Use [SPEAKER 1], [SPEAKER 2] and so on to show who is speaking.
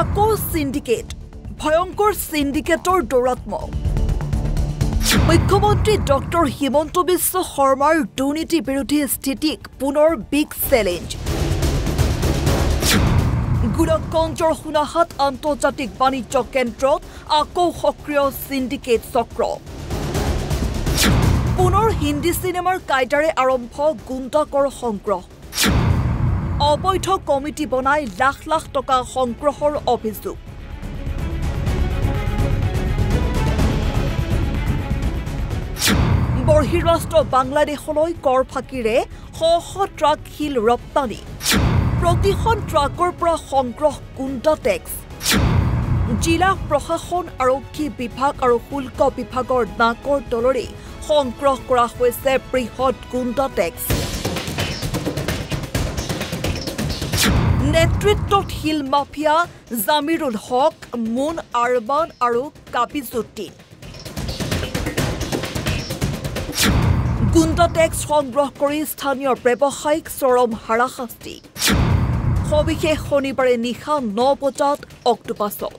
[SPEAKER 1] আকৌ চিণ্ডিকেট ভয়ংকৰ চিণ্ডিকেটৰ দৌৰাত্ম মুখ্যমন্ত্ৰী ডক্টৰ হিমন্ত বিশ্ব শৰ্মাৰ দুৰ্নীতি বিৰোধী স্থিতিক পুনৰ বিগ চেলেঞ্জ গোলকগঞ্জৰ সোণাহাট আন্তৰ্জাতিক বাণিজ্য কেন্দ্ৰত আকৌ সক্ৰিয় চিণ্ডিকেট চক্ৰ। পুনৰ হিন্দী চিনেমাৰ কাইদাৰে আৰম্ভ গুণ্ডাকৰ সংগ্ৰহ। অবৈধ কমিটি বনাই লাখ লাখ টকা সংগ্ৰহৰ অভিযোগ। বৰ্হিৰাষ্ট্ৰ বাংলাদেশলৈ কৰ ফাঁকিৰে শ শ ট্ৰাক শিল ৰপ্তানি। প্ৰতিখন ট্ৰাকৰ পৰা সংগ্ৰহ গুণ্ডা টেক্স। জিলা প্ৰশাসন আৰক্ষী বিভাগ আৰু শুল্ক বিভাগৰ নাকৰ তলৰে সংগ্ৰহ কৰা হৈছে বৃহৎ গুণ্ডা টেক্স। নেতৃত্বত শিল মাফিয়া জামিৰুল হক মুন আৰবান আৰু কাবিজুদ্দিন গুণ্ডা টেক্স সংগ্ৰহ কৰি স্থানীয় ব্যৱসায়িক চৰম হাৰাশাস্তি। সবিশেষ শনিবাৰে নিশা ন বজাত অক্টোপাছত।